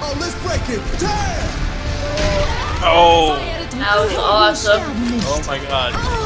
oh, let's break it. Damn! Oh. That was awesome. Oh my god.